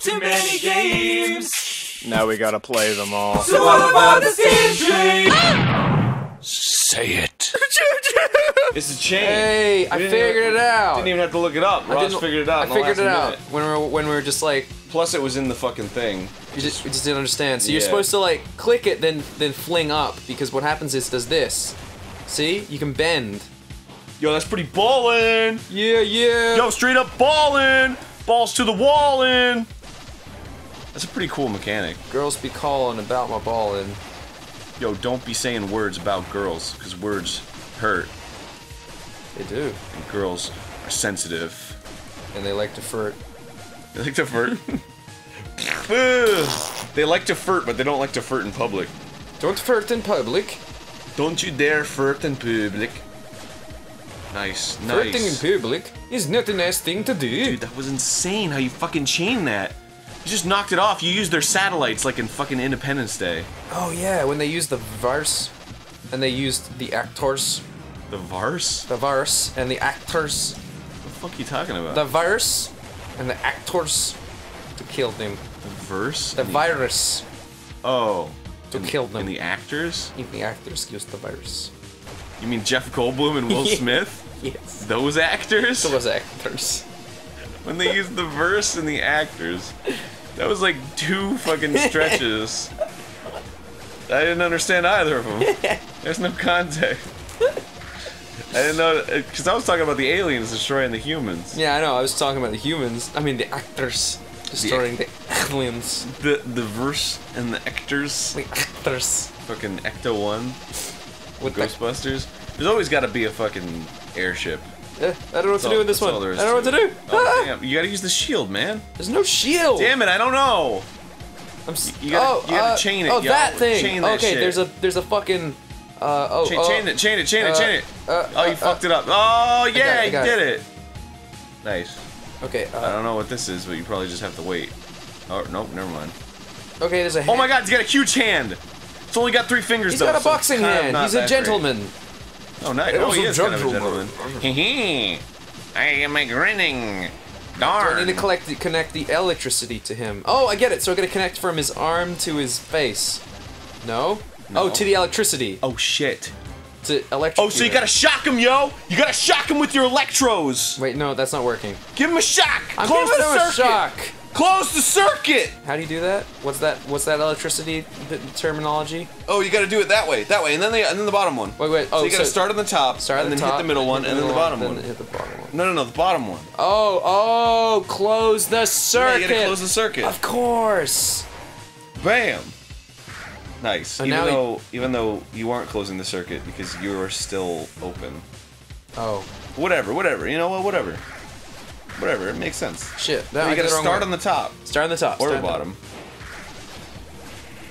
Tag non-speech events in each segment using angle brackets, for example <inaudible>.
Too many games. Now we gotta play them all. So what about the skin train? Say it. <laughs> It's a chain. Hey, I figured even- it out. Didn't even have to look it up. I Ross didn't- figured it out. I in the figured last it out minute. when we were when we were just like Plus, it was in the fucking thing. you just, we just didn't understand. So you're supposed to like click it, then then fling up because what happens is does this. See, you can bend. Yo, that's pretty ballin'. Yeah, yeah. Yo, straight up ballin'. Balls to the wall in. That's a pretty cool mechanic. Girls be calling about my ballin'. Yo, don't be saying words about girls, because words hurt, They do, and girls are sensitive. and they like to flirt. They like to flirt. <laughs> They like to flirt, but they don't like to flirt in public. Don't flirt in public. Don't you dare flirt in public. Nice, nice. Flirting in public is not a nice thing to do. Dude, that was insane how you fucking chained that. You just knocked it off. You used their satellites like in fucking Independence Day. Oh yeah, when they used the verse, and they used the actors, The Vars? the verse and the actors, What the fuck are you talking about? the verse and the actors to kill them. The verse? The And virus Oh. to and- kill them. And the actors? Even the actors used the virus. You mean Jeff Goldblum and Will. <laughs> Smith? Yes. Those actors? Those actors. when they used the verse and the actors. That was like two fucking stretches. I didn't understand either of them. There's no context. I didn't know uh, because I was talking about the aliens destroying the humans. Yeah, I know. I was talking about the humans. I mean the actors destroying the aliens. The the verse and the actors. The actors. Fucking Ecto One, With the, Ghostbusters. There's always got to be a fucking airship. Eh, I don't know what to all- do with this one. I don't know what to to do. Oh, Ah! damn! You gotta use the shield, man. There's no shield. Damn it! I don't know. I'm s- You gotta- oh, you gotta uh, chain it, Oh, yo. that thing. That okay, shit. there's a there's a fucking. Uh, oh, Chain, oh, chain it, chain it, chain it, uh, chain it. uh, oh, you uh, fucked it up. Oh, yeah, I you did it. it. Nice. Okay. I Uh, don't know what this is, but you probably just have to wait. Oh, nope, never mind. okay. There's a. Oh my god, he's got a huge hand. It's only got three fingers He's though. got a boxing hand. He's a that great. Gentleman. Oh, nice. It Oh, was he is kind of a gentleman. gentleman. Hee I am a grinning. Darn! I need to collect the, connect the electricity to him. Oh, I get it. So I gotta connect from his arm to his face. No? No. Oh, to the electricity. Oh shit. To electric. Oh, so you gotta shock him, yo! You gotta shock him with your electros! Wait, no, that's not working. Give him a shock! I'm Close giving the him a circuit! Close the circuit! How do you do that? What's that? What's that electricity terminology? Oh, you gotta do it that way, that way, and then the and then the bottom one. Wait, wait. Oh, so you gotta so start on the top, start and the then top, hit the middle one, and then the bottom one. hit the bottom one. No, no, no, the bottom one. Oh, oh, close the Yeah, circuit. you gotta close the circuit. Of course. Bam. Nice. And even now he- though even though you aren't closing the circuit because you are still open. Oh, Whatever, whatever. You know what? Whatever. Whatever. It makes sense. shit. that you gotta start on the top start on the top or the bottom.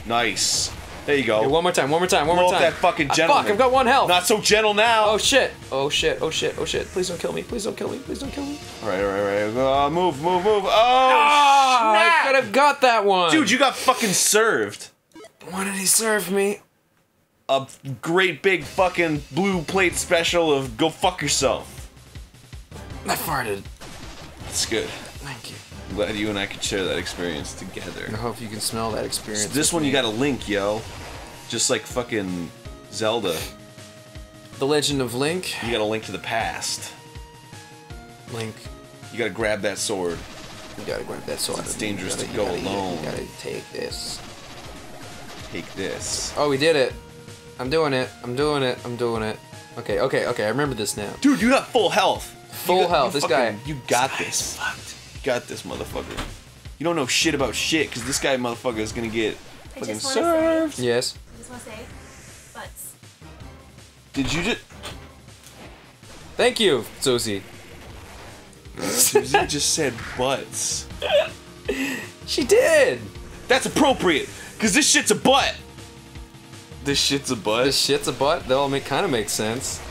Nice. There you go. Here, one more time. One more time. One Blow more time. that fucking Ah, gentleman. fuck! I've got one health. Not so gentle now. Oh shit! Oh shit! Oh shit! Oh shit! Oh! Please don't kill me! Please don't kill me! Please don't kill me! All right, all right, all right. Uh, move, move, move. Oh, Ah, I could have got that one. Dude, you got fucking served. Why did he serve me? A great big fucking blue plate special of go fuck yourself. I farted. That's good. Thank you. I'm glad you and I could share that experience together. I hope you can smell that experience. This one me. you got a link, yo. Just like fucking Zelda. The Legend of Link. You got a link to the past. Link. You gotta grab that sword. You gotta grab that sword. It's dangerous You to gotta- go gotta- alone. You gotta take this. Take this. Oh, we did it. I'm doing it. I'm doing it. I'm doing it. Okay, okay, okay. I remember this now. Dude, you got full health. Full You got- health. you This fucking- guy. You got guy this. fucked. You got this, motherfucker. You don't know shit about shit, because this guy, motherfucker, is gonna get I fucking just served. say, Yes. I just wanna say, butts. Did you just. Thank you, Susie. Susie just said butts. <laughs> She did. That's appropriate, because this shit's a butt. This shit's a butt. This shit's a butt. That all make kind of makes sense.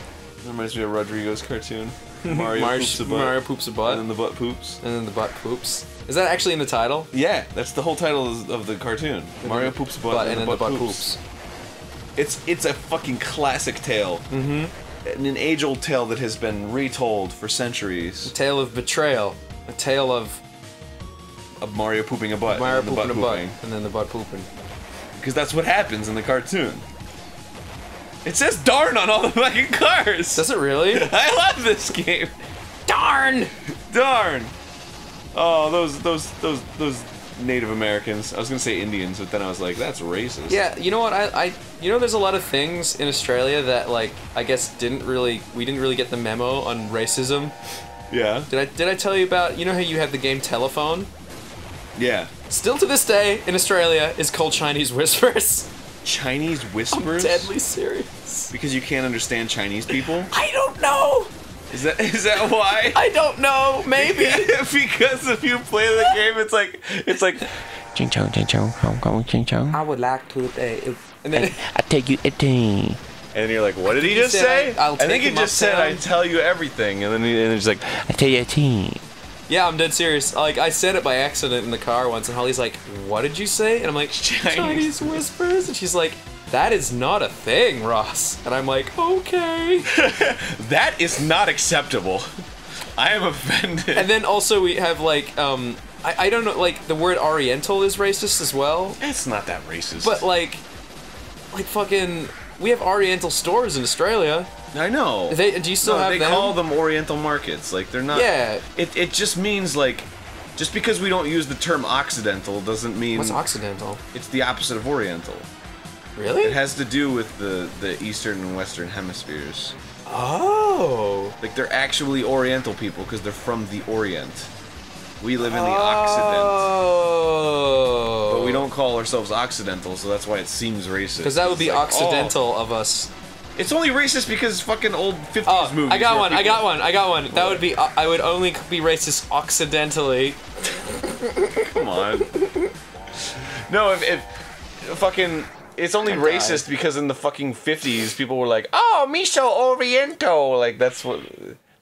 reminds me of Rodrigo's cartoon. <laughs> Mario poops a butt. Mario poops a butt, And then the butt poops. and then the butt poops. Is that actually in the title? Yeah, that's the whole title of- the cartoon. Mario poops a butt, Butt, and, and then the butt poops. It's it's a fucking classic tale. Mm-hmm. An age-old tale that has been retold for centuries. A tale of betrayal. A tale of of Mario pooping a butt. Mario the pooping a butt butt, and then the butt pooping. Because that's what happens in the cartoon. It says darn on all the fucking cars. Does it really? <laughs> I love this game. Darn! Darn. Oh, those those those those Native Americans. I was gonna say Indians, but then I was like, that's racist. Yeah, you know what? I, I, you know, there's a lot of things in Australia that, like, I guess didn't really, we didn't really get the memo on racism. Yeah. Did I, did I tell you about? You know how you have the game Telephone? Yeah. Still to this day in Australia is called Chinese Whispers. <laughs> Chinese whispers. I'm Deadly serious. Because you can't understand Chinese people. I don't know. Is that is that why? I don't know. Maybe. <laughs> because if you play the game, it's like it's like Ching chong, ching chong, Hong Kong, ching chong. I would like to. Uh, and then I take you a eating. And you're like, what did he He just say? I- I'll I think he just said, I tell you everything. And then he, and he's like, I tell you a tea. Yeah, I'm dead serious. Like I said it by accident in the car once, and Holly's like, "What did you say?" And I'm like, Chinese. "Chinese whispers," and she's like, "That is not a thing, Ross." And I'm like, "Okay." <laughs> that is not acceptable. I am offended. and then also we have like, um, I, I don't know, like the word Oriental is racist as well, it's not that racist. but like, like fucking, we have Oriental stores in Australia. I know. They, do you still no, have they them? call them Oriental markets. Like they're not. Yeah. It it just means like, just because we don't use the term Occidental doesn't mean What's Occidental? it's the opposite of Oriental. Really? It has to do with the the Eastern and Western hemispheres. oh. Like they're actually Oriental people because they're from the Orient. We live in the Occident. Oh. Don't call ourselves Occidental, so that's why it seems racist. Because that would be like, oh. Occidental of us. oh, it's only racist because fucking old 50s Oh, movies. I got one. I got one. I got one. That would be. I would only be racist occidentally. <laughs> Come on. no, if, if fucking. It's only racist because in the fucking 50s, people were like, oh, miso oriento. Like, that's what.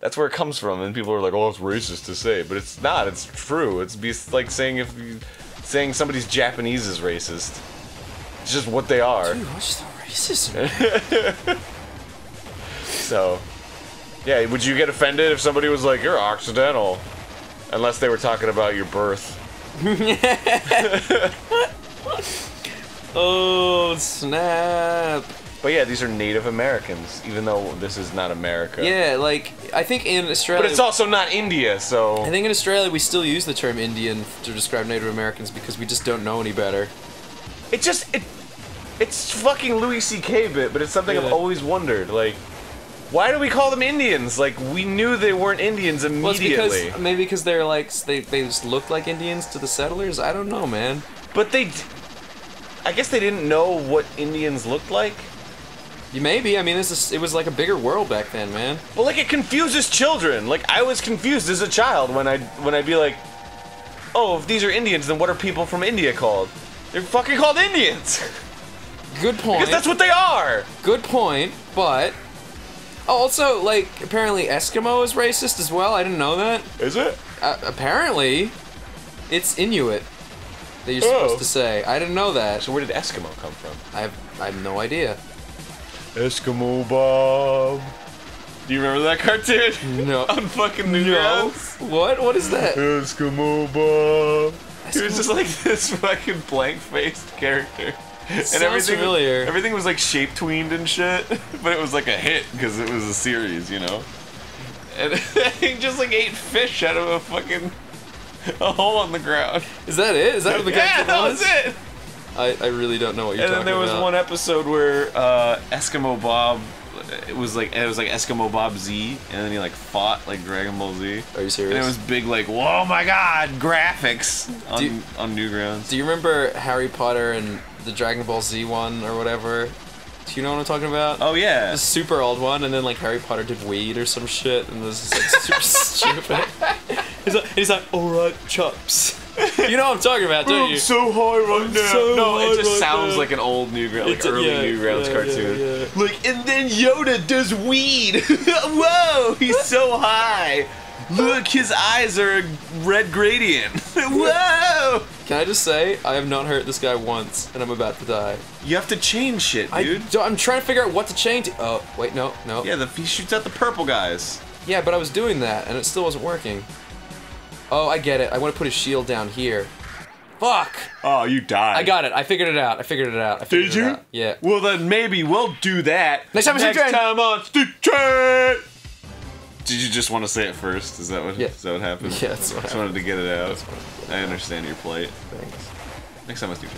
That's where it comes from, and people are like, "Oh, it's racist to say," but it's not. It's true. It's be like saying if you, saying somebody's Japanese is racist. It's just what they are. Dude, what's the racism? So, yeah, would you get offended if somebody was like, "You're Occidental," unless they were talking about your birth? <laughs> oh snap! But yeah, these are Native Americans, even though this is not America. Yeah, like I think in Australia. But it's also not India, so I think in Australia we still use the term Indian to describe Native Americans because we just don't know any better. it just it it's fucking Louis C.K. bit, but it's something Yeah. I've always wondered. Like, why do we call them Indians? Like, we knew they weren't Indians Well, it's because maybe because they're like they they just look like Indians to the settlers. I don't know, man. but they. d- I guess they didn't know what Indians looked like. You maybe. I mean, this is it was like a bigger world back then, man. Well, like it confuses children. Like I was confused as a child when I when I'd be like, "Oh, if these are Indians, then what are people from India called? They're fucking called Indians Good point. <laughs> because that's what they are." Good point, but also like apparently Eskimo is racist as well. I didn't know that. Is it? Uh, apparently, it's Inuit that you're Oh. supposed to say. I didn't know that. So where did Eskimo come from? I have I have no idea. Eskimo Bob. Do you remember that cartoon? No. <laughs> On fucking new. Newgrounds? What? What is that? Eskimo Bob. He was just like <laughs> this fucking blank-faced character. And sounds familiar. everything was like shape tweened and shit, <laughs> but it was like a hit because it was a series, you know. And he just like ate fish out of a fucking a hole on the ground. Is that it? Is that what the yeah, that was it. I, I really don't know what you're talking about. And then there was about. one episode where uh, Eskimo Bob, it was like it was like Eskimo Bob Z, and then he like fought like Dragon Ball Z. Are you serious? And it was big like, whoa my god, graphics on, Do- on Newgrounds. Do you remember Harry Potter and the Dragon Ball Z one or whatever? Do you know what I'm talking about? Oh yeah. The super old one, and then like Harry Potter did weed or some shit, and this is like super <laughs> stupid. He's like, he's like, all right, chops. You know what I'm talking about, don't you? so high right now. so no, it just right sounds now. like an old Newgrounds, like a- early yeah, Newgrounds yeah, cartoon. yeah. Like, and then Yoda does weed. <laughs> Whoa, he's so high. Look, his eyes are a red gradient. <laughs> Whoa! Can I just say, I have not hurt this guy once, and I'm about to die. You have to change shit, dude. don't- I'm trying to figure out what to change. Oh, wait, no, no. Yeah, the, he shoots out the purple guys. Yeah, but I was doing that, and it still wasn't working. Oh, I get it. I want to put his shield down here. Fuck! Oh, you died. I got it. I figured it out. I figured it out. I figured Did it you? out. Yeah. Well, then maybe we'll do that Next time Steam Train. time on Steam Train. Did you just want to say it first? Is that what? Yeah. Is that what happened? <laughs> Yeah, that's what Just happened. wanted to get it out. I understand your plight. Thanks. Next time on Steam Train.